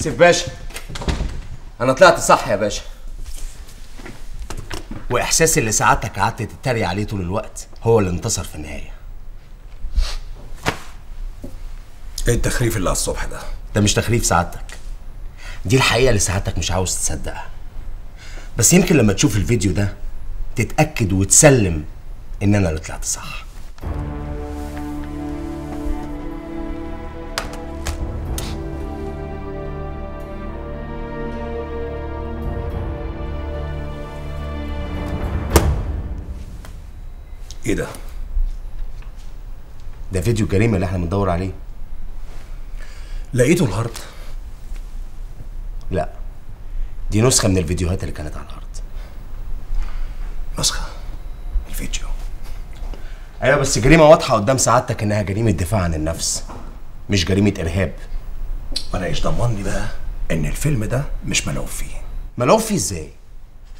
سيف باشا أنا طلعت صح يا باشا. وإحساسي اللي سعادتك قعدت تتريق عليه طول الوقت هو اللي انتصر في النهاية. إيه التخريف اللي على الصبح ده؟ ده مش تخريف سعادتك. دي الحقيقة اللي سعادتك مش عاوز تصدقها. بس يمكن لما تشوف الفيديو ده تتأكد وتسلم إن أنا اللي طلعت صح. إيه ده؟ ده فيديو الجريمه اللي إحنا بندور عليه. لقيته الهارد. لا. دي نسخة من الفيديوهات اللي كانت على الأرض نسخة. الفيديو. أيوه بس جريمة واضحة قدام سعادتك إنها جريمة دفاع عن النفس مش جريمة إرهاب. وأنا إيش ضمني بقى؟ إن الفيلم ده مش ملعوب فيه. ملعوب فيه إزاي؟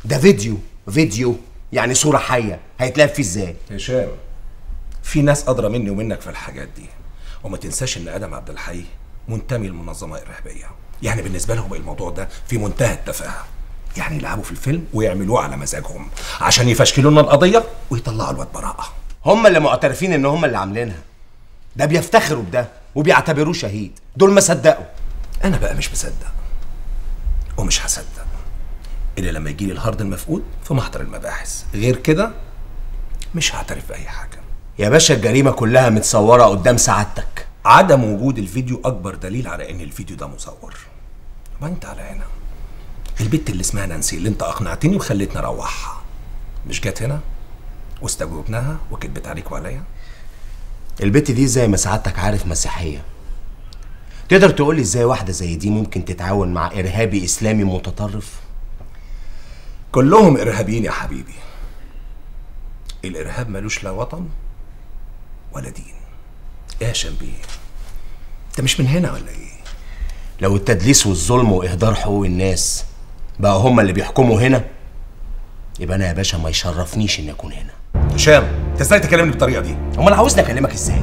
ده فيديو فيديو. يعني صورة حية هيتلعب فيه إزاي؟ هشام في ناس أدرى مني ومنك في الحاجات دي. وما تنساش إن آدم عبد الحي منتمي لمنظمة إرهابية. يعني بالنسبة لهم الموضوع ده في منتهى التفاهة. يعني يلعبوا في الفيلم ويعملوه على مزاجهم عشان يفشكلوا لنا القضية ويطلعوا الواد براءة. هم اللي معترفين إن هم اللي عاملينها. ده بيفتخروا بده وبيعتبروه شهيد. دول ما صدقوا. أنا بقى مش مصدق ومش هصدق. إلا لما يجي لي الهارد المفقود في محضر المباحث. غير كده مش هعترف بأي حاجة. يا باشا الجريمة كلها متصورة قدام سعادتك. عدم وجود الفيديو أكبر دليل على إن الفيديو ده مصور. ما أنت على هنا. البت اللي اسمها نانسي اللي أنت أقنعتني وخليتني اروحها مش جت هنا؟ واستجوبناها وكدبت عليك وعليا البت دي زي ما سعادتك عارف مسيحية؟ تقدر تقول لي إزاي واحدة زي دي ممكن تتعاون مع إرهابي إسلامي متطرف؟ كلهم إرهابيين يا حبيبي. الإرهاب ملوش لا وطن ولا دين. إيه يا شنبيه انت مش من هنا ولا إيه؟ لو التدليس والظلم وإهدار حقوق الناس بقى هم اللي بيحكموا هنا يبقى أنا يا باشا ما يشرفنيش إني أكون هنا. هشام أنت إزاي تكلمني بالطريقة دي؟ أمال عاوزني أكلمك إزاي؟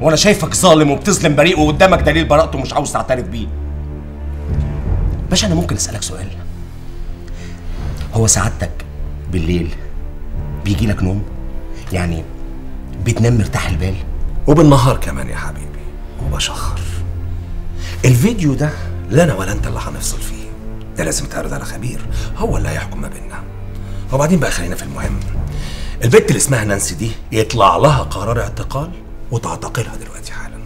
وأنا شايفك ظالم وبتظلم بريء وقدامك دليل براءته مش عاوز تعترف بيه. باشا أنا ممكن أسألك سؤال. هو سعادتك بالليل. بيجي لك نوم يعني بتنام مرتاح البال. وبالنهار كمان يا حبيبي. وبشخر. الفيديو ده لا أنا ولا انت اللي هنفصل فيه. ده لازم يتعرض على خبير. هو اللي هيحكم ما بيننا. وبعدين بقى خلينا في المهم. البت اللي اسمها نانسي دي يطلع لها قرار اعتقال وتعتقلها دلوقتي حالا.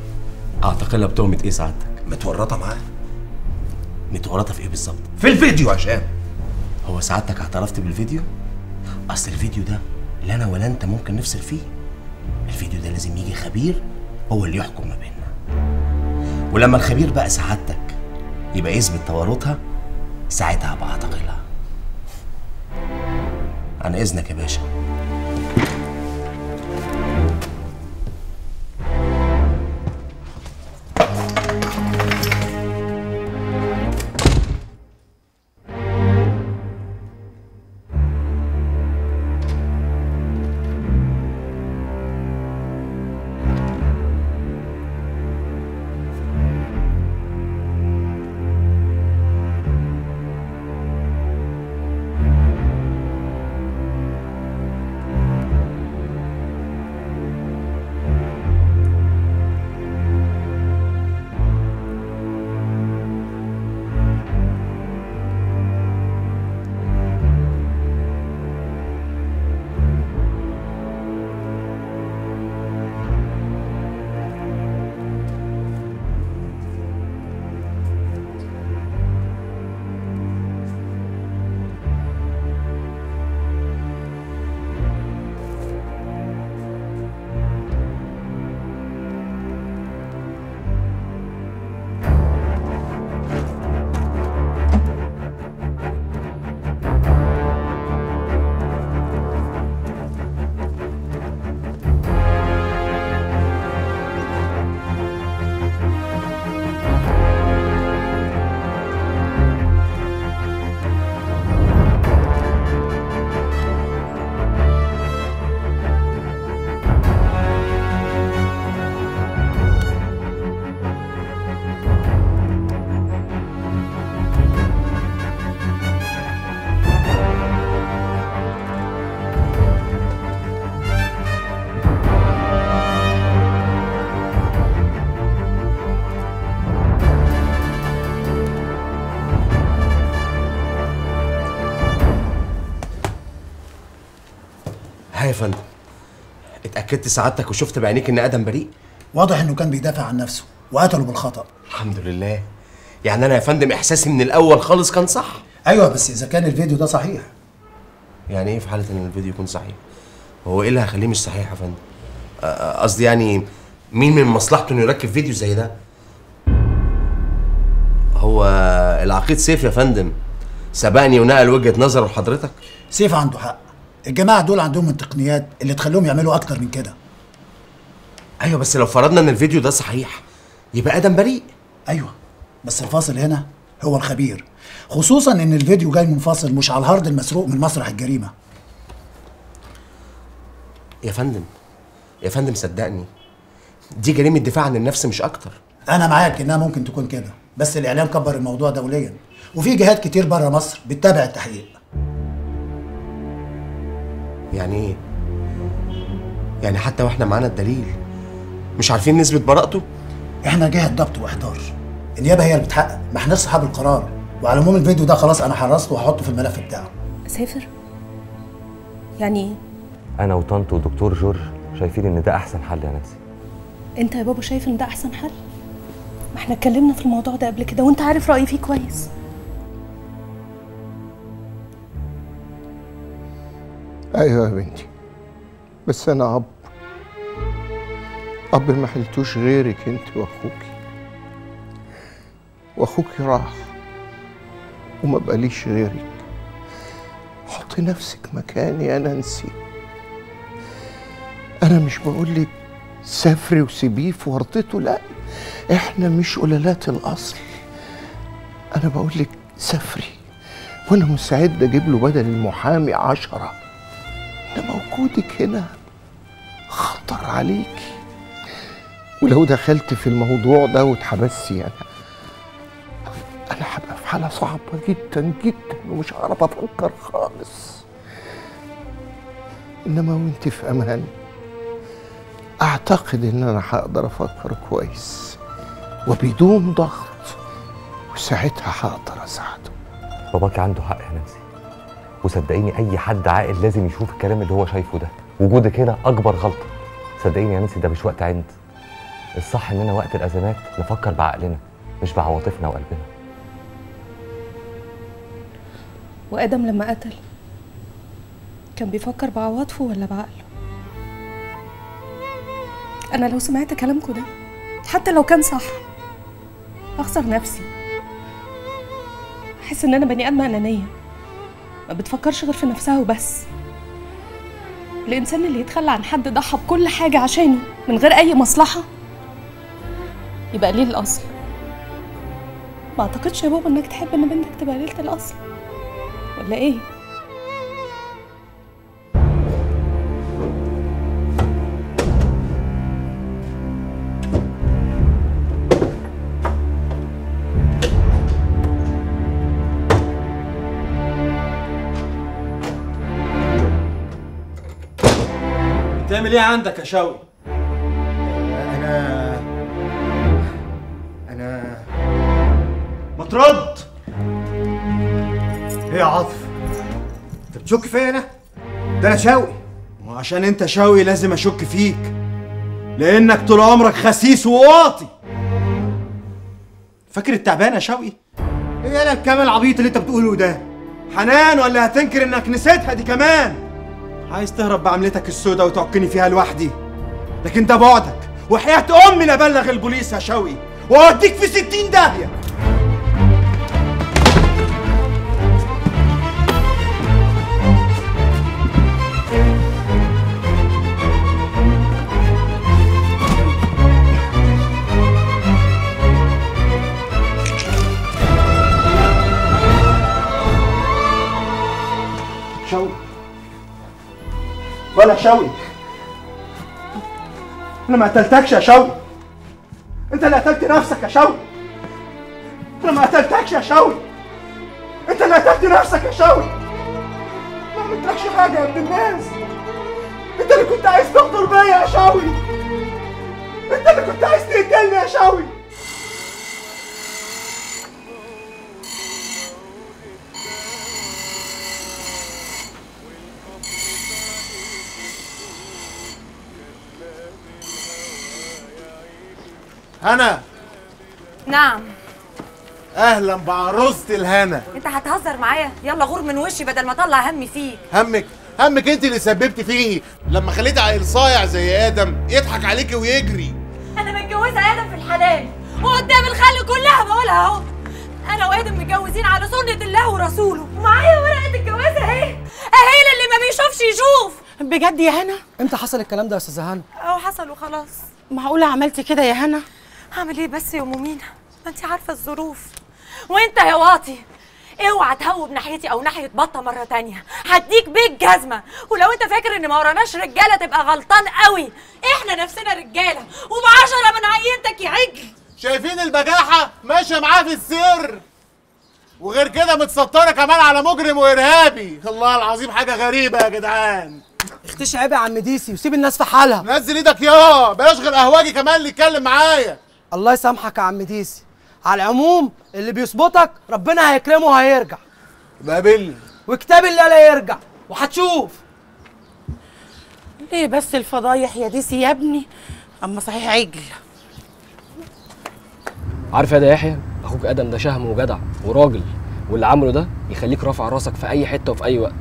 اعتقلها بتهمه إيه سعادتك؟ متورطة معاه. متورطة في إيه بالظبط؟ في الفيديو يا هشام. هو سعادتك اعترفت بالفيديو؟ اصل الفيديو ده لا أنا ولا انت ممكن نفصل فيه. الفيديو ده لازم يجي خبير هو اللي يحكم ما بيننا. ولما الخبير بقى سعادتك يبقى يثبت تورطها ساعتها هبقى اعتقلها. عن اذنك يا باشا. فندم. اتأكدت سعادتك وشفت بعينيك إن آدم بريء؟ واضح إنه كان بيدافع عن نفسه وقتله بالخطأ. الحمد لله. يعني أنا يا فندم إحساسي من الأول خالص كان صح؟ أيوه بس إذا كان الفيديو ده صحيح. يعني إيه في حالة إن الفيديو يكون صحيح؟ هو إيه اللي هيخليه مش صحيح يا فندم؟ قصدي يعني مين من مصلحته إنه يركب فيديو زي ده؟ هو العقيد سيف يا فندم. سبقني ونقل وجهة نظره لحضرتك؟ سيف عنده حق. الجماعة دول عندهم التقنيات اللي تخليهم يعملوا أكتر من كده. أيوه بس لو فرضنا إن الفيديو ده صحيح يبقى آدم بريء. أيوه بس الفاصل هنا هو الخبير خصوصا إن الفيديو جاي منفصل مش على الهارد المسروق من مسرح الجريمة. يا فندم يا فندم صدقني دي جريمة دفاع عن النفس مش أكتر. أنا معاك إنها ممكن تكون كده بس الإعلام كبر الموضوع دوليا وفي جهات كتير بره مصر بتتابع التحقيق. يعني إيه يعني حتى وإحنا معانا الدليل مش عارفين نسبه براءته؟ إحنا جهه ضبط وإحضار. النيابه هي اللي بتحقق. ما احناش صحاب القرار. وعلى العموم الفيديو ده خلاص أنا حرصته وهحطه في الملف بتاعه. سافر يعني إيه أنا وطنط ودكتور جورج شايفين إن ده أحسن حل يا نانسي. أنت يا بابا شايف إن ده أحسن حل؟ ما إحنا اتكلمنا في الموضوع ده قبل كده وأنت عارف رأيي فيه كويس. أيوه يا بنتي. بس أنا أب أب ما حلتوش غيرك أنت وأخوكي. وأخوكي راح وما بقاليش غيرك. حطي نفسك مكاني يا نانسي أنا مش بقولك سافري وسيبيه في ورطته لا. إحنا مش قلالات الأصل. أنا بقولك سافري. وأنا مستعد أجيب له بدل المحامي عشرة. انما وجودك هنا. خطر عليكي ولو دخلت في الموضوع ده واتحبستي أنا أنا هبقى في حالة صعبة جدا جدا ومش هعرف أفكر خالص. إنما وأنت في أمان أعتقد إن أنا هقدر أفكر كويس. وبدون ضغط وساعتها هقدر أساعده. باباكي عنده حق يا نانسي. وصدقيني أي حد عاقل لازم يشوف الكلام اللي هو شايفه ده. وجودك هنا أكبر غلطة. صدقيني يا نانسي ده مش وقت عند. الصح اننا وقت الأزمات نفكر بعقلنا مش بعواطفنا وقلبنا. وآدم لما قتل كان بيفكر بعواطفه ولا بعقله؟ أنا لو سمعت كلامكم ده حتى لو كان صح أخسر نفسي. أحس إن أنا بني آدمة أنانية. ما بتفكرش غير في نفسها وبس. الإنسان اللي يتخلى عن حد ضحى بكل حاجة عشانه من غير أي مصلحة يبقى قليل الأصل. ما أعتقدش يا بابا إنك تحب إن بنتك تبقى قليلة الأصل. ولا إيه؟ بتعمل إيه عندك يا شوقي؟ أنا أنا ما ترد! إيه يا عاطف؟ أنت بتشك فيا أنا؟ ده أنا شوقي وعشان أنت شوقي لازم أشك فيك. لأنك طول عمرك خسيس وواطي فاكر التعبان يا شوقي؟ إيه أنا الكلام العبيط اللي أنت بتقوله ده؟ حنان ولا هتنكر إنك نسيتها دي كمان؟ عايز تهرب بعملتك السودا وتعكني فيها لوحدي. لكن ده بعدك. وحياة أمي لابلغ البوليس يا شوقي وأوديك في ستين داهية. ولا شوقي أنا ما قتلتكش يا شوقي انت اللي قتلت نفسك يا شوقي أنا ما قتلتكش يا شوقي انت اللي قتلت نفسك يا شوقي ما عملتلكش حاجة يا ابن الناس. انت اللي كنت عايز تغدر بيا يا شوقي انت اللي كنت عايز تقتلني يا شوقي هنا. نعم. أهلا بعروسة الهنا. أنت هتهزر معايا؟ يلا غور من وشي بدل ما اطلع همي فيك. همك. همك أنت اللي سببت فيه. لما خليت عيل صايع زي آدم يضحك عليكي ويجري. أنا متجوزة آدم في الحلال. وقدام الخلق كلها بقولها أهو. أنا وآدم متجوزين على سنة الله ورسوله. ومعايا ورقة الجواز أهي. أهي اللي ما بيشوفش يشوف. بجد يا هنا؟ إمتى حصل الكلام ده يا أستاذة هنا؟ أهو حصل وخلاص. معقولة عملتي كده يا هنا؟ هعمل إيه بس يا ام مينا؟ ما انت عارفة الظروف. وانت يا واطي اوعى تهوب ناحيتي أو ناحية بطة مرة تانية. هديك بيك جزمة. ولو انت فاكر ان ما وراناش رجالة تبقى غلطان قوي. إحنا نفسنا رجالة وبعشرة من عينتك يا عجل. شايفين البجاحة؟ ماشية معاه في السر وغير كده متسترة كمان على مجرم وإرهابي. الله العظيم حاجة غريبة يا جدعان. اختش عيب يا عم ديسي وسيب الناس في حالها. نزل إيدك يا بلاش غير قهواجي كمان اللي يتكلم معايا. الله يسامحك يا عم ديسي. على العموم اللي بيظبطك ربنا هيكرمه وهيرجع. بقابلني. وكتاب الله لا يرجع. وهتشوف. ليه بس الفضايح يا ديسي يا ابني؟ أما صحيح عجل. عارف يا ده يحيى؟ أخوك آدم ده شهم وجدع وراجل واللي عمله ده يخليك رافع راسك في أي حتة وفي أي وقت.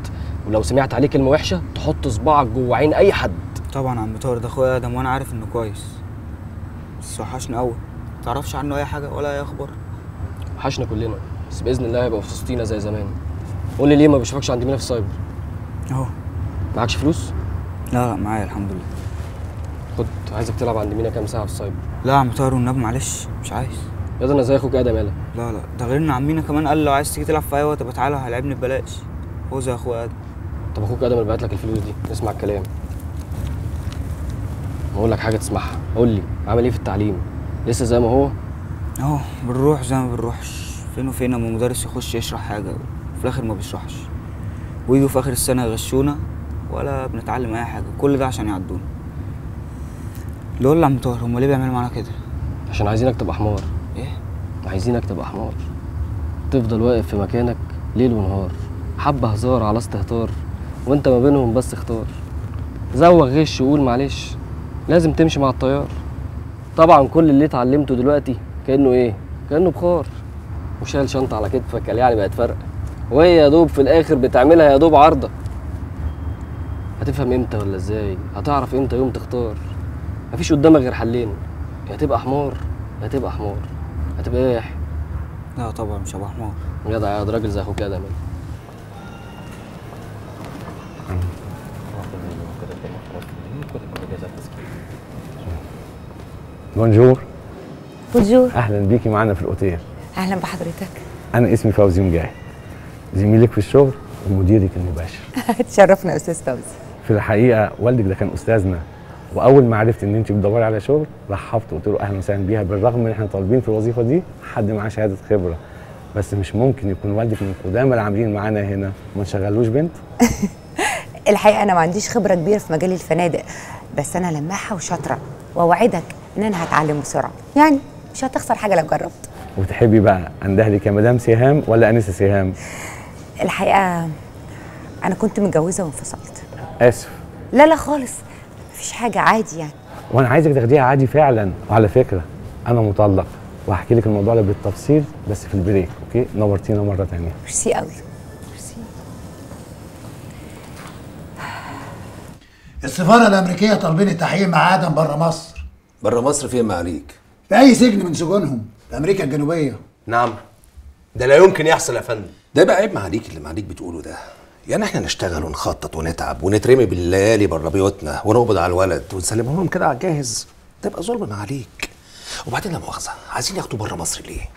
ولو سمعت عليه كلمة وحشة تحط صباعك جوه عين أي حد. طبعا عم طارق ده أخويا آدم وأنا عارف إنه كويس. بس وحشني قوي تعرفش عنه أي حاجة ولا أي أخبار؟ وحشنا كلنا بس بإذن الله هيبقى في وسطينا زي زمان. قول لي ليه ما بشوفكش عند مينا في السايبر أهو. معكش فلوس؟ لا لا معايا الحمد لله. خد عايزك تلعب عند مينا كام ساعة في السايبر؟ لا يا عم طارق والنبي معلش مش عايز. يا ده أنا زي أخوك آدم يالا لا لا ده غير ان عم مينا كمان. قال لو عايز تيجي تلعب في أي وقت يبقى تعالى هيلعبني ببلاش. هو زي أخويا آدم. طب أخوك آدم اللي بعت لك الفلوس دي اسمع الكلام. أقول لك حاجة تسمعها. قول لي عامل إيه في التعليم؟ لسه زي ما هو؟ أهو بنروح زي ما بنروحش. فين وفين؟ أما مدرس يخش يشرح حاجة وفي الآخر ما بيشرحش. ويجوا في آخر السنة يغشونا ولا بنتعلم أي حاجة. كل ده عشان يعدونا يا عم طاهر هم ليه بيعملوا معانا كده؟ عشان عايزينك تبقى حمار. إيه؟ عايزينك تبقى حمار. تفضل واقف في مكانك ليل ونهار. حبة هزار على استهتار وأنت ما بينهم بس اختار. زوغ غش وقول معلش. لازم تمشي مع التيار طبعا كل اللي اتعلمته دلوقتي كأنه إيه؟ كأنه بخار. وشايل شنطة على كتفك قال يعني بقت فرق. وهي يا دوب في الآخر بتعملها يا دوب عارضة. هتفهم إمتى ولا إزاي؟ هتعرف إمتى يوم تختار. مفيش قدامك غير حلين. يا تبقى حمار يا تبقى حمار. هتبقى إيه لا طبعا مش هبقى حمار. جدع يا راجل زي أخوك آدم. بونجور. بونجور. أهلا بيكي معانا في الأوتيل. أهلا بحضرتك. أنا اسمي فوزي مجاهد. زميلك في الشغل ومديرك المباشر. تشرفنا يا أستاذ فوزي. في الحقيقة والدك ده كان أستاذنا. وأول ما عرفت إن أنت بتدوري على شغل رحبت وقلت له أهلا وسهلا بيها بالرغم إن إحنا طالبين في الوظيفة دي حد معاه شهادة خبرة. بس مش ممكن يكون والدك من قدام العاملين معانا هنا. ما نشغلوش بنت. الحقيقة أنا ما عنديش خبرة كبيرة في مجال الفنادق. بس أنا لماحة وشاطرة. وأوعدك ان أنا هتعلم بسرعة. يعني مش هتخسر حاجة لو جربت. وتحبي بقى اندهلك يا مدام سهام ولا أنسة سهام؟ الحقيقة أنا كنت متجوزة وانفصلت. آسف. لا لا خالص. مفيش حاجة عادي يعني. وأنا عايزك تاخديها عادي فعلا. وعلى فكرة أنا مطلق. وهحكي لك الموضوع ده بالتفصيل بس في ال break okay؟ نورتينا مرة تانية. ميرسي قوي. السفارة الأمريكية طالبين التحقيق مع آدم بره مصر. بره مصر فين معاليك؟ في أي سجن من سجونهم؟ في أمريكا الجنوبية. نعم. ده لا يمكن يحصل يا فندم. ده بقى عيب معاليك اللي معاليك بتقوله ده. يعني إحنا نشتغل ونخطط ونتعب ونترمي بالليالي بره بيوتنا ونقبض على الولد ونسلمهم لهم كده على الجاهز. ده يبقى ظلم معاليك. وبعدين لا مؤاخذة عايزين ياخدوا بره مصر ليه؟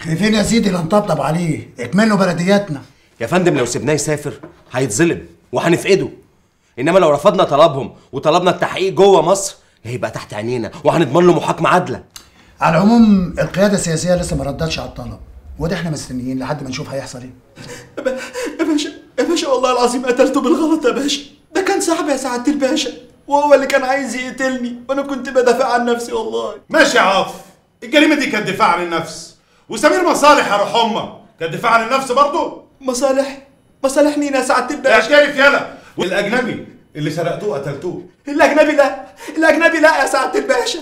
خايفين يا سيدي لا نطبطب عليه. اكملوا بلدياتنا. يا فندم لو سيبناه يسافر هيتظلم وهنفقده. إنما لو رفضنا طلبهم وطلبنا التحقيق جوه مصر هيبقى تحت عينينا وهنضمن له محاكمة عادلة. على العموم القيادة السياسية لسه ما ردتش على الطلب وده إحنا مستنيين لحد ما نشوف هيحصل إيه. يا باشا يا باشا والله العظيم قتلته بالغلط يا باشا. ده كان صاحبي يا سعادة الباشا وهو اللي كان عايز يقتلني وأنا كنت بدافع عن نفسي والله. ماشي يا عاطف الجريمة دي كانت دفاع عن النفس. وسمير مصالح يا روح أمك كانت دفاع عن النفس برضه؟ مصالح مصالح مين يا سعادة يا الباشا شريف يلا. والأجنبي اللي سرقتوه قتلتوه. الأجنبي لا الأجنبي لا يا سعاده الباشا.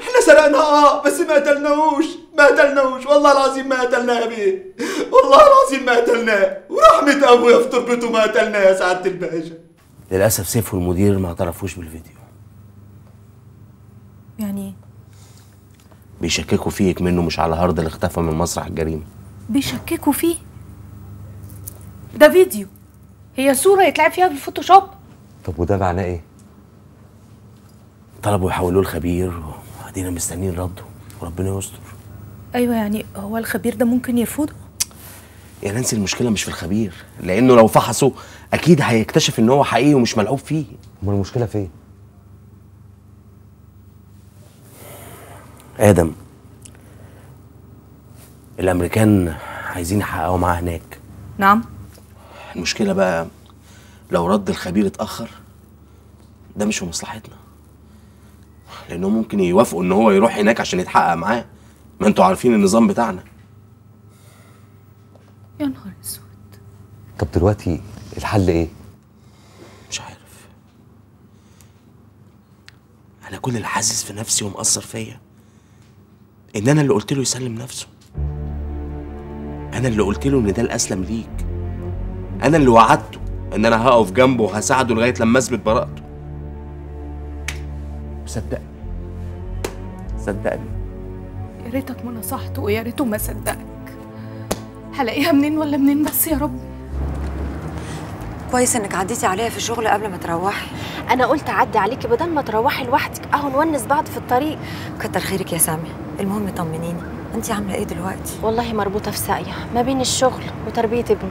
إحنا سرقنا آه بس ما قتلناهوش ما قتلناهوش. والله العظيم ما قتلناه يا بيه. والله العظيم ما قتلناه. ورحمة أبويا في تربته ما قتلناه يا سعادة الباشا. للأسف سيف والمدير ما اعترفوش بالفيديو. يعني إيه؟ بيشككوا فيك منه مش على هارد اللي اختفى من مسرح الجريمة. بيشككوا فيه؟ ده فيديو. هي صورة يتلعب فيها بالفوتوشوب طب وده معناه إيه؟ طلبوا يحولوه لخبير وادينا مستنيين رده وربنا يستر. أيوه يعني هو الخبير ده ممكن يرفضه؟ يا نانسي المشكلة مش في الخبير لأنه لو فحصوا أكيد هيكتشف إن هو حقيقي ومش ملعوب فيه. أمال المشكلة فين؟ آدم الأمريكان عايزين يحققوا معاه هناك. نعم. المشكلة بقى لو رد الخبير اتأخر ده مش في مصلحتنا. لأنه ممكن يوافقوا إن هو يروح هناك عشان يتحقق معاه. ما أنتوا عارفين النظام بتاعنا. يا نهار أسود. طب دلوقتي الحل إيه؟ مش عارف. أنا كل اللي حاسس في نفسي ومأثر فيا إن أنا اللي قلت له يسلم نفسه. أنا اللي قلت له إن ده الأسلم ليك. أنا اللي وعدته. إن أنا هقف جنبه وهساعده لغاية لما أثبت براءته. صدقني. صدقني. يا ريتك ما نصحته ويا ريته ما صدقك. هلاقيها منين ولا منين بس يا رب؟ كويس إنك عديتي عليا في الشغل قبل ما تروحي. أنا قلت أعدي عليكي بدل ما تروحي لوحدك. أهو نونس بعض في الطريق. كتر خيرك يا سامي. المهم طمنيني. انت عاملة إيه دلوقتي؟ والله مربوطة في ساقية. ما بين الشغل وتربية ابني.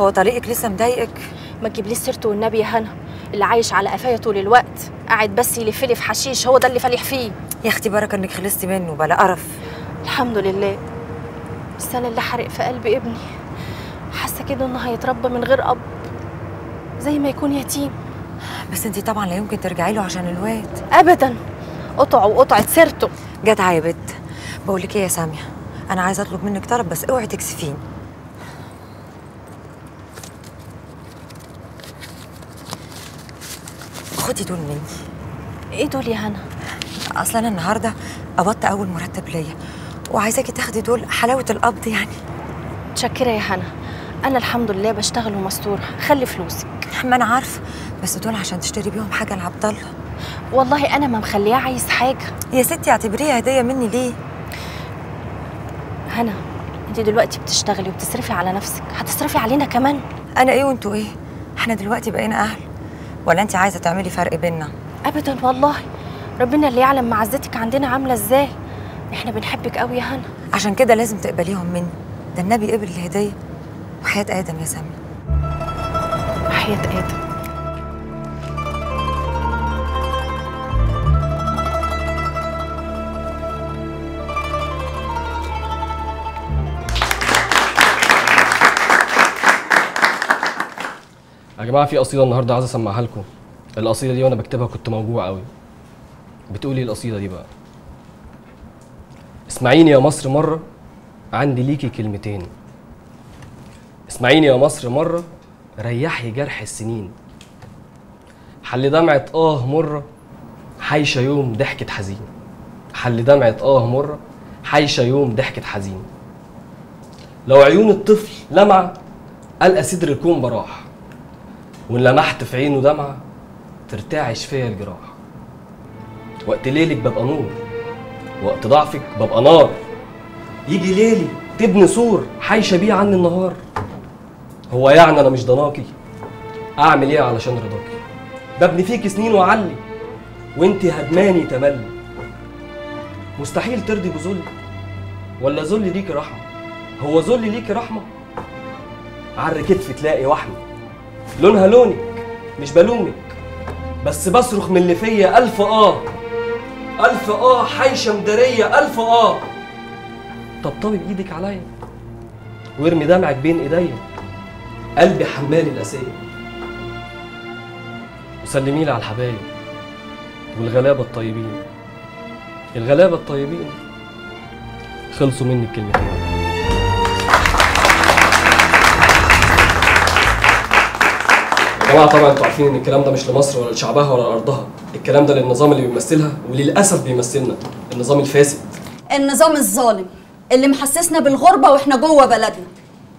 هو طريقك لسه مضايقك؟ ما تجيبليش سيرته والنبي يا هنا. اللي عايش على قفايا طول الوقت. قاعد بس يلف لي في حشيش هو ده اللي فالح فيه. يا أختي بركه إنك خلصتي منه بلا قرف. الحمد لله. بس أنا اللي حرق في قلبي ابني. حاسة كده إنه هيتربى من غير أب. زي ما يكون يتيم. بس انت طبعا لا يمكن ترجعي له عشان الواد. ابدا. قطعه وقطعة سيرته. جدعه يا بت. بقول لك إيه يا سامية؟ أنا عايزة أطلب منك طلب بس اوعي تكسفيني. خدي دول مني. إيه دول يا هنا؟ أصلا أنا النهارده قبضت أول مرتب ليا وعايزاكي تاخدي دول حلاوة القبض يعني. متشكرة يا هنا. أنا الحمد لله بشتغل ومستورة. خلي فلوسك. ما أنا عارفة بس دول عشان تشتري بيهم حاجة لعبد الله. والله أنا ما مخلياه عايز حاجة. يا ستي اعتبريها هدية مني ليه؟ هنا انت دلوقتي بتشتغلي وبتصرفي على نفسك. هتصرفي علينا كمان. أنا إيه وأنتوا إيه؟ إحنا دلوقتي بقينا أهل. ولا انت عايزة تعملي فرق بينا ابدا والله. ربنا اللي يعلم معزتك عندنا عاملة إزاي. إحنا بنحبك قوي يا هنا. عشان كده لازم تقبليهم مني. ده النبي قبل الهدية. وحياة آدم يا سامي. حياه آدم. يا جماعة في قصيدة النهارده عايز أسمعها لكم. القصيدة دي وأنا بكتبها كنت موجوع قوي بتقولي القصيدة دي بقى؟ اسمعيني يا مصر مرة عندي ليكي كلمتين. اسمعيني يا مصر مرة ريحي جرح السنين. حل دمعة آه مرة حايشة يوم ضحكة حزين. حل دمعة آه مرة حايشة يوم ضحكة حزين. لو عيون الطفل لمعة ألقى صدر الكون براح. وإن لمحت في عينه دمعة ترتعش فيا الجراح وقت ليلك ببقى نور وقت ضعفك ببقى نار. يجي ليلي تبني سور حايشة بيه عني النهار. هو يعني أنا مش ضناكي أعمل إيه علشان رضاكي؟ ببني فيك سنين وأعلي وإنتي هدماني تملي. مستحيل ترضي بذل ولا ذل ليكي رحمة؟ هو ذل ليكي رحمة؟ عر كتف تلاقي وحمة. لونها لونك مش بلومك بس بصرخ من اللي فيا ألف آه. ألف آه حايشة مدارية ألف آه. طبطبي بإيدك عليا. وارمي دمعك بين إيديا. قلبي حمال الأسية وسلمي لي على الحبايب والغلابة الطيبين. الغلابة الطيبين خلصوا مني الكلمتين. جماعة طبعا أنتوا عارفين إن الكلام ده مش لمصر ولا لشعبها ولا لأرضها. الكلام ده للنظام اللي بيمثلها وللأسف بيمثلنا النظام الفاسد. النظام الظالم اللي محسسنا بالغربة وإحنا جوه بلدنا.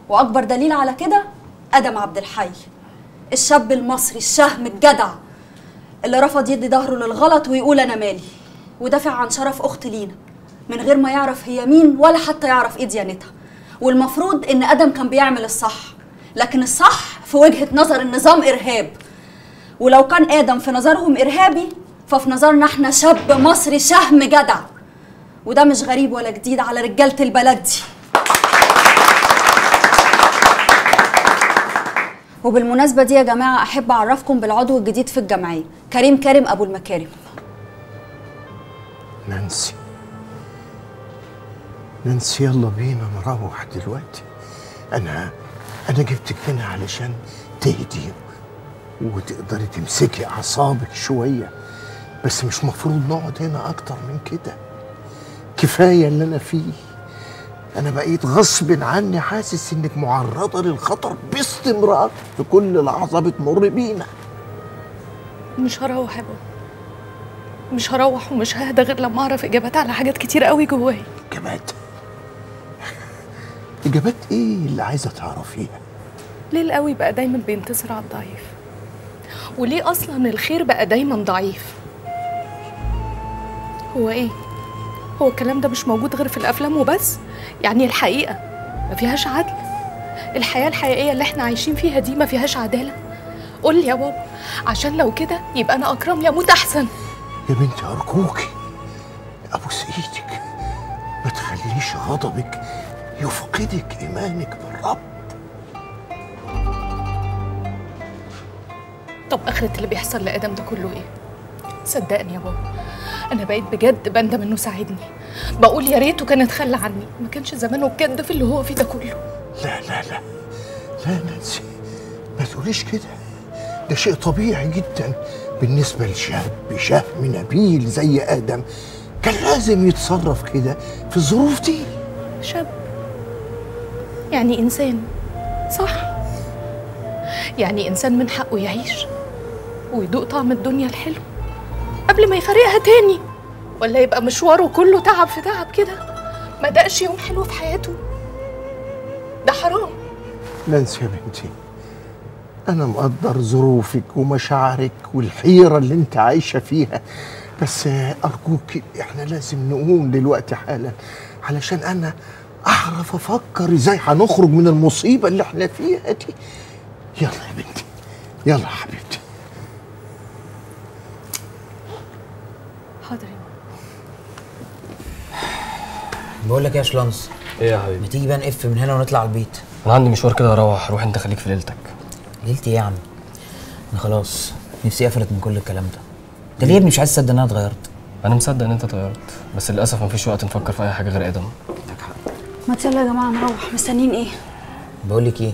وأكبر دليل على كده آدم عبد الحي الشاب المصري الشهم الجدع اللي رفض يدي ظهره للغلط ويقول أنا مالي ودافع عن شرف أخت لينا من غير ما يعرف هي مين ولا حتى يعرف إيه ديانتها والمفروض إن آدم كان بيعمل الصح لكن الصح في وجهة نظر النظام إرهاب. ولو كان آدم في نظرهم إرهابي ففي نظرنا إحنا شاب مصري شهم جدع. وده مش غريب ولا جديد على رجالة البلد دي. وبالمناسبة دي يا جماعة أحب أعرفكم بالعضو الجديد في الجمعية كريم كارم أبو المكارم. نانسي. نانسي يلا بينا نروح دلوقتي. أنا أنا جبتك هنا علشان تهدي وتقدري تمسكي أعصابك شوية بس مش مفروض نقعد هنا أكتر من كده. كفاية اللي أنا فيه. أنا بقيت غصب عني حاسس إنك معرضة للخطر باستمرار في كل لحظة بتمر بينا. مش هروح يا بابا. مش هروح ومش ههدى غير لما أعرف اجابات على حاجات كتير قوي جوايا. إجابات؟ إجابات إيه اللي عايزة تعرفيها ليه القوي بقى دايما بينتصر على الضعيف؟ وليه أصلا الخير بقى دايما ضعيف؟ هو إيه؟ هو الكلام ده مش موجود غير في الأفلام وبس؟ يعني الحقيقة ما فيهاش عدل؟ الحياة الحقيقية اللي إحنا عايشين فيها دي ما فيهاش عدالة؟ قول لي يا بابا عشان لو كده يبقى أنا أكرم لي أموت أحسن. يا بنتي أرجوكي أبوس إيدك ما تخليش غضبك يفقدك إيمانك بالرب. طب آخرة اللي بيحصل لآدم ده كله إيه؟ صدقني يا بابا أنا بقيت بجد بندم إنه ساعدني. بقول يا ريته كان اتخلى عني ما كانش زمانه بجد في اللي هو فيه ده كله. لا لا لا لا نانسي ما تقوليش كده. ده شيء طبيعي جدا بالنسبة لشاب شهم نبيل زي آدم. كان لازم يتصرف كده في الظروف دي. شاب يعني إنسان. صح. يعني إنسان من حقه يعيش ويدوق طعم الدنيا الحلو قبل ما يفارقها تاني ولا يبقى مشواره كله تعب في تعب كده؟ ما دقش يوم حلو في حياته. ده حرام. نانسي يا بنتي أنا مقدر ظروفك ومشاعرك والحيرة اللي أنت عايشة فيها بس أرجوك إحنا لازم نقوم دلوقتي حالا علشان أنا أعرف أفكر إزاي هنخرج من المصيبة اللي إحنا فيها دي. يلا يا بنتي. يلا يا حبيبتي. حاضر بقول لك إيه يا شلانس إيه يا حبيبي؟ ما تيجي بقى نقف من هنا ونطلع على البيت؟ أنا عندي مشوار كده أروح روح أنت خليك في ليلتك. ليلتي إيه يا عم؟ أنا خلاص نفسي قفلت من كل الكلام ده. أنت ليه يا ابني مش عايز تصدق إن أنا اتغيرت؟ أنا مصدق إن أنت اتغيرت بس للأسف مفيش وقت نفكر في أي حاجة غير آدم ما يلا يا جماعة نروح مستنيين إيه؟ بقول لك إيه؟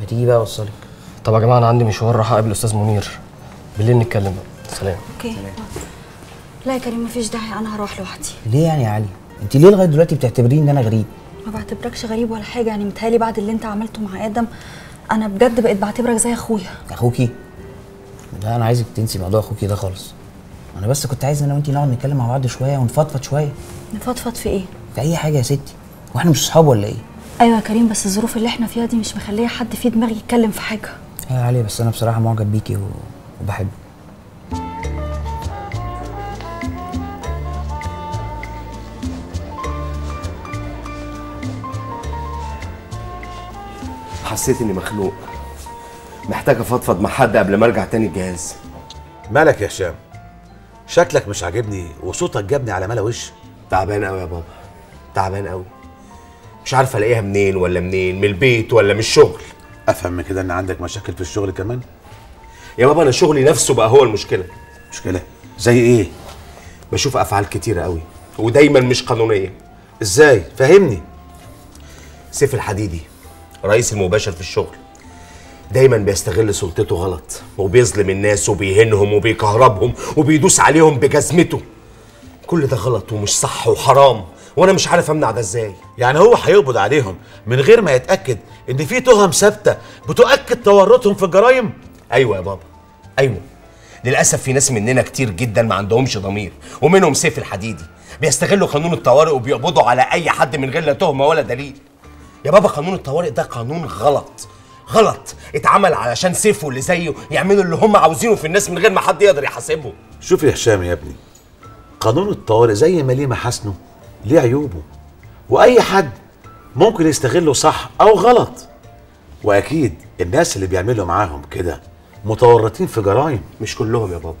ما تيجي بقى أوصلك. طب يا جماعة أنا عندي مشوار راح أقابل أستاذ منير. بالليل نتكلم بقى. سلام. أوكي. لا يا كريم مفيش داعي. أنا هروح لوحدي. ليه يعني يا علي؟ انت ليه لغاية دلوقتي بتعتبريني إن أنا غريب؟ ما بعتبركش غريب ولا حاجة. يعني متهيألي بعد اللي أنت عملته مع آدم أنا بجد بقيت بعتبرك زي أخويا. أخوكي؟ لا أنا عايزك تنسي موضوع أخوكي ده خالص. أنا بس كنت عايز أنا وانت نقعد نتكلم مع بعض شوية ونفضفض شوية. نفضفض في إيه؟ في أي حاجة يا ستي. وإحنا مش اصحاب ولا إيه؟ أيوة يا كريم بس الظروف اللي إحنا فيها دي مش مخلية حد في دماغي يتكلم في حاجة. يا علي بس أنا بصراحة معجب بيكي و... وبحبك. حسيت إني مخنوق. محتاج أفضفض مع حد قبل ما أرجع تاني الجهاز. مالك يا هشام؟ شكلك مش عاجبني وصوتك جابني على ملا وش. تعبان قوي يا بابا. تعبان قوي مش عارف ألاقيها منين ولا منين من البيت ولا من الشغل. أفهم من كده إن عندك مشاكل في الشغل كمان؟ يا بابا أنا شغلي نفسه بقى هو المشكلة. مشكلة؟ زي إيه؟ بشوف أفعال كتيرة قوي ودايما مش قانونية. إزاي؟ فهمني. سيف الحديدي رئيس المباشر في الشغل دايما بيستغل سلطته غلط وبيظلم الناس وبيهينهم وبيكهربهم وبيدوس عليهم بجزمته. كل ده غلط ومش صح وحرام. وأنا مش عارف امنع ده إزاي. يعني هو هيقبض عليهم من غير ما يتأكد إن في تهم ثابتة بتؤكد تورطهم في الجرائم؟ أيوه يا بابا. أيوه. للأسف في ناس مننا كتير جدا ما عندهمش ضمير ومنهم سيف الحديدي. بيستغلوا قانون الطوارئ وبيقبضوا على أي حد من غير لا تهمه ولا دليل. يا بابا قانون الطوارئ ده قانون غلط. غلط. اتعمل علشان سيف واللي زيه يعملوا اللي هم عاوزينه في الناس من غير ما حد يقدر يحاسبهم شوف يا هشام يا ابني قانون الطوارئ زي ما ليه محاسنه؟ ليه عيوبه؟ وأي حد ممكن يستغله صح أو غلط. وأكيد الناس اللي بيعملوا معاهم كده متورطين في جرائم. مش كلهم يا بابا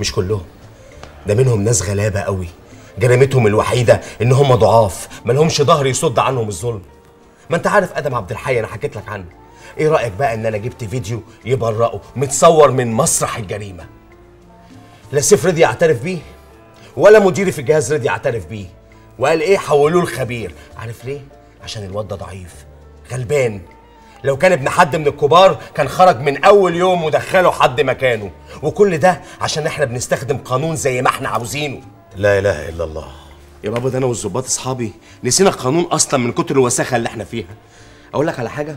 مش كلهم. ده منهم ناس غلابة قوي. جريمتهم الوحيدة إن هم ضعاف ما لهمش ظهر يصد عنهم الظلم. ما أنت عارف آدم عبد الحي أنا حكيت لك عنه. إيه رأيك بقى إن أنا جبت فيديو يبرئه متصور من مسرح الجريمة؟ لا سيف رضي يعترف بيه ولا مديري في الجهاز رضي يعترف بيه. وقال إيه؟ حولوه الخبير عارف ليه؟ عشان الواد ده ضعيف. غلبان. لو كان ابن حد من الكبار كان خرج من أول يوم ودخله حد مكانه. وكل ده عشان إحنا بنستخدم قانون زي ما إحنا عاوزينه. لا إله إلا الله. يا بابا ده أنا والظباط أصحابي. نسينا القانون أصلا من كتر الوساخة اللي إحنا فيها. أقول لك على حاجة.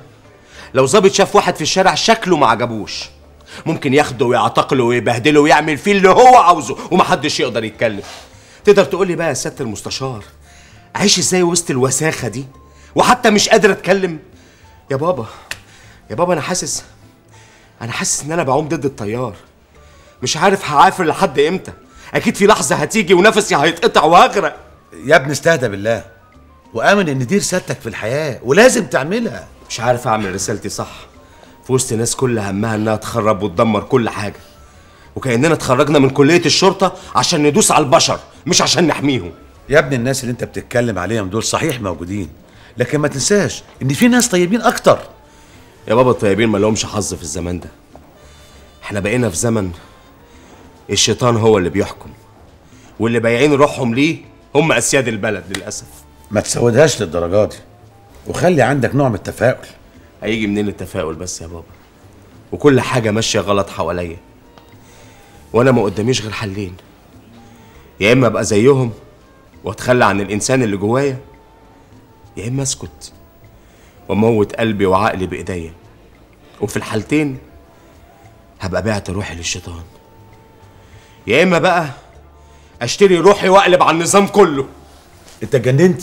لو ظابط شاف واحد في الشارع شكله ما عجبوش. ممكن ياخده ويعتقله ويبهدله ويعمل فيه اللي هو عاوزه ومحدش يقدر يتكلم. تقدر تقول لي بقى يا سياده المستشار عايش إزاي وسط الوساخة دي؟ وحتى مش قادر أتكلم. يا بابا يا بابا أنا حاسس أنا حاسس إن أنا بعوم ضد التيار. مش عارف هعافر لحد إمتى. أكيد في لحظة هتيجي ونفسي هيتقطع وهغرق. يا ابني استهدى بالله وآمن إن دي رسالتك في الحياة ولازم تعملها. مش عارف أعمل رسالتي صح. في وسط ناس كل همها إنها تخرب وتدمر كل حاجة. وكأننا اتخرجنا من كلية الشرطة عشان ندوس على البشر. مش عشان نحميهم. يا ابني الناس اللي انت بتتكلم عليهم دول صحيح موجودين لكن ما تنساش إن في ناس طيبين أكتر. يا بابا الطيبين ما لهمش حظ في الزمان ده. إحنا بقينا في زمن الشيطان هو اللي بيحكم واللي بايعين روحهم ليه هم أسياد البلد للأسف. ما تسودهاش للدرجة دي وخلي عندك نوع من التفاؤل. هيجي منين التفاؤل بس يا بابا؟ وكل حاجة ماشية غلط حواليا وأنا ما قداميش غير حلين. يا إما أبقى زيهم وأتخلى عن الإنسان اللي جوايا يا إما أسكت وأموت قلبي وعقلي بإيديا. وفي الحالتين هبقى بعت روحي للشيطان. يا إما بقى أشتري روحي وأقلب على النظام كله. أنت اتجننت؟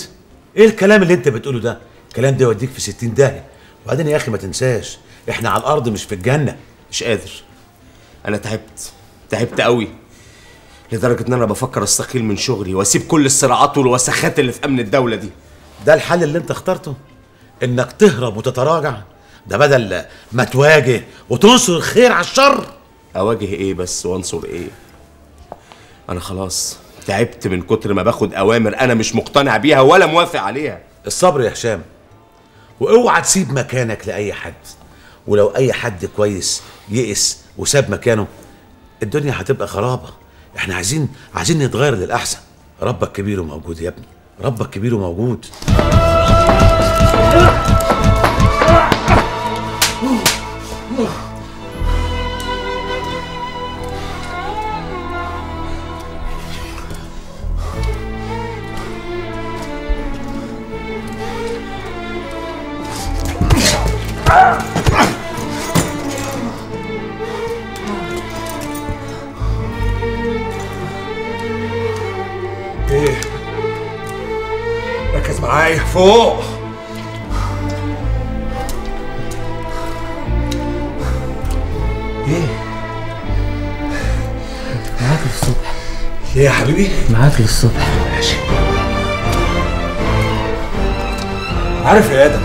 إيه الكلام اللي أنت بتقوله ده؟ الكلام ده يوديك في 60 داهية. وبعدين يا أخي ما تنساش إحنا على الأرض مش في الجنة. مش قادر. أنا تعبت تعبت قوي. لدرجة إن أنا بفكر أستقيل من شغلي وأسيب كل الصراعات والوسخات اللي في أمن الدولة دي. ده الحل اللي أنت اخترته إنك تهرب وتتراجع. ده بدل ما تواجه وتنصر الخير على الشر. أواجه إيه بس وأنصر إيه؟ أنا خلاص تعبت من كتر ما باخد أوامر أنا مش مقتنع بيها ولا موافق عليها. الصبر يا هشام واوعى تسيب مكانك لأي حد. ولو أي حد كويس يئس وساب مكانه الدنيا هتبقى خرابة. إحنا عايزين عايزين نتغير للأحسن. ربك كبير وموجود يا ابني. ربك كبير وموجود. معايا فوق إيه؟ معاك للصبح. ليه يا حبيبي؟ معاك للصبح. ماشي. عارف يا آدم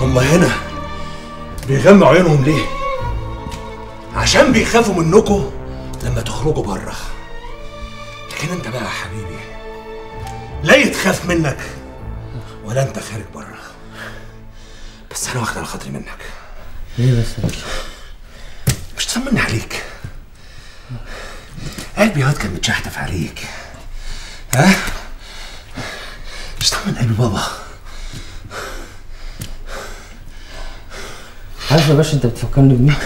هما هنا بيغموا عيونهم ليه؟ عشان بيخافوا منكم لما تخرجوا بره. يتخاف منك. ولا انت خارج بره بس أنا واخد على خاطري منك. ليه بس؟ مش طمني عليك. قلبي ياض كان متشحتف عليك. ها؟ مش طمن قلبي بابا. عارف يا باشا أنت بتفكرني بمين؟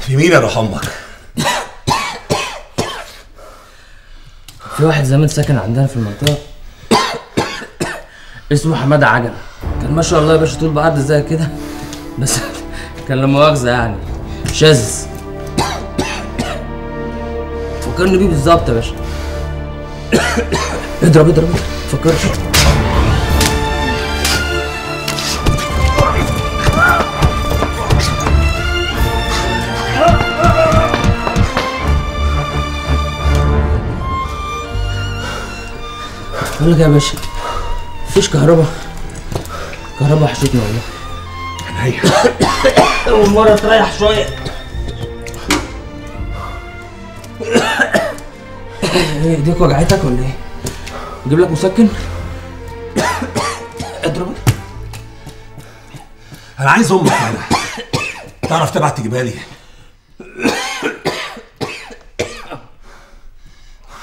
في مين يا روح أمك؟ في واحد زمان ساكن عندنا في المنطقة. اسمه حمادة عجل. كان ما شاء الله يا باشا طول بعرض زي كده بس كان لا مؤاخذة يعني. شاذ. فكرني بيه بالظبط يا باشا. اضرب اضرب. فكرش بقول لك يا باشا مفيش كهرباء. كهرباء وحشتني والله. عينيا. أول مرة تريح شوية. إيه إيديك وجعتك ولا إيه؟ أجيب لك مسكن؟ اضرب أنا عايز أمك أنا. تعرف تبعت تجيبها لي؟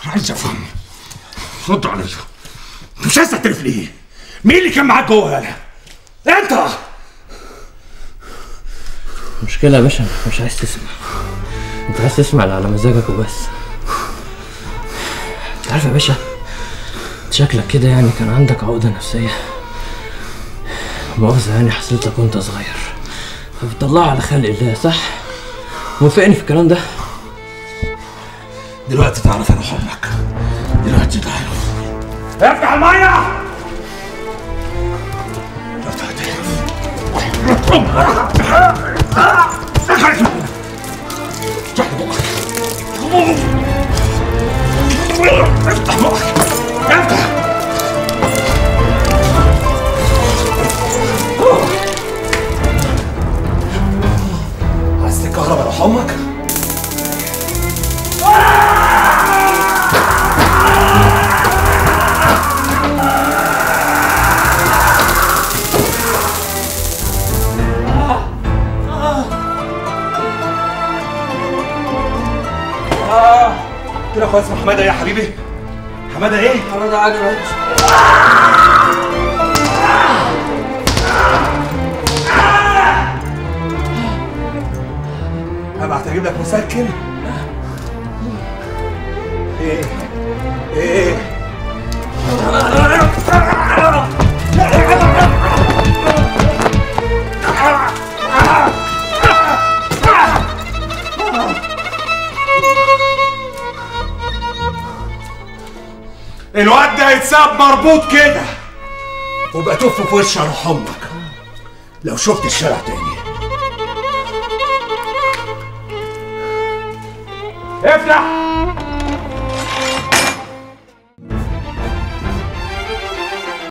عايز أفهم. رد عليا مش عايز تعترف ليه؟ مين اللي كان معاك جوه يالا؟ أنت المشكلة يا باشا مش عايز تسمع أنت عايز تسمع على مزاجك وبس أنت عارف يا باشا شكلك كده يعني كان عندك عقدة نفسية مؤاخذة يعني حصلت لك وأنت صغير فبتطلعها على خلق الله صح؟ موافقني في الكلام ده؟ دلوقتي تعرف أنا حبك دلوقتي تعرف افتح الميه افتح بقك افتح عايز تكهرب على أمك أخويا اسمه حمادة إيه يا حبيبي؟ حمادة إيه؟ حمادة عجل ابعت أجيب لك مسكن إيه الواد ده هيتساب مربوط كده. وبقى تف في وش روح أمك. لو شفت الشارع تاني. افتح